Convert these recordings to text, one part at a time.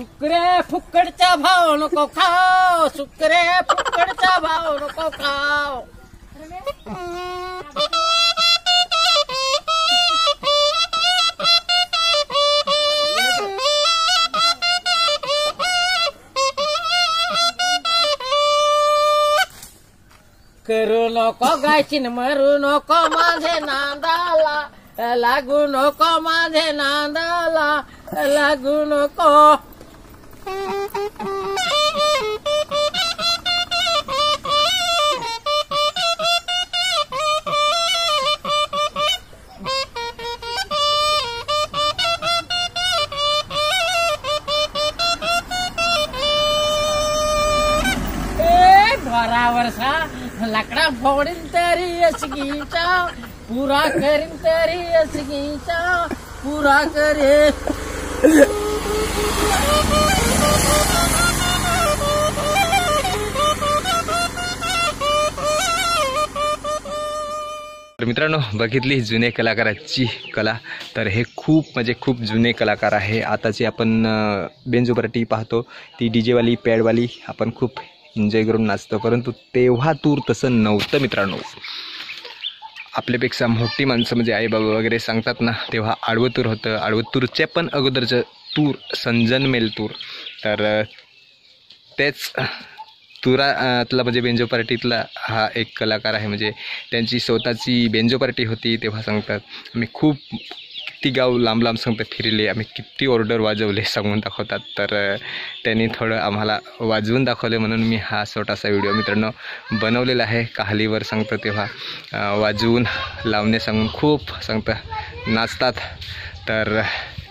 सुकरे फुकटचा भाव नको खाव सुकरे फुकटचा भाव नको खाव करू नको गायचीन मरू नको माझे नांदाला. लागू नको माझे नांदाला. लागू नको. ए लाकडा फोडीन तरी असगीचा पुरा करीन तरी असगीचा पुरा करे तर मित्रांनो बघितली जुने कलाकाराची कला. तर हे खूप म्हणजे खूप जुने कलाकार आहे. आताची आपण अं, पाहतो. ती डी जेवाली पॅडवाली आपण खूप एन्जॉय करून नाचतो. परंतु तेव्हा तूर तसं नव्हतं मित्रांनो. आपल्यापेक्षा मोठी माणसं म्हणजे आईबाबा वगैरे सांगतात ना तेव्हा आडवं तूर होतं. आडवं तूरच्या पण अगोदरचं तूर संजनमेल तूर. तर तेच तुरातला म्हणजे बेंजो पार्टीतला हा एक कलाकार आहे. म्हणजे त्यांची स्वतःची बेंजो पार्टी होती तेव्हा सांगतात आम्ही खूप किती गाव लांब लांब सांगतात फिरले आम्ही किती ऑर्डर वाजवले सांगून दाखवतात. तर त्यांनी थोडं आम्हाला वाजवून दाखवले म्हणून मी हा छोटासा व्हिडिओ मित्रांनो बनवलेला आहे. काहलीवर सांगतं तेव्हा वाजवून लावणे सांगून खूप सांगतं नाचतात. तर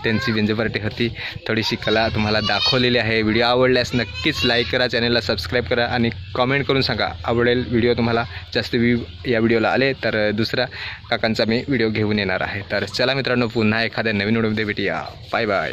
त्यांची बेंजो पार्टी होती. थोडीशी कला तुम्हाला दाखवलेली आहे. व्हिडिओ आवडल्यास नक्कीच लाईक करा चॅनलला सबस्क्राईब करा आणि कॉमेंट करून सांगा. आवडेल व्हिडिओ तुम्हाला. जास्त व्ह्यू या व्हिडिओला आले तर दुसऱ्या काकांचा मी व्हिडिओ घेऊन येणार आहे. तर चला मित्रांनो पुन्हा एखाद्या नवीन व्हिडिओमध्ये भेटूया. Bye bye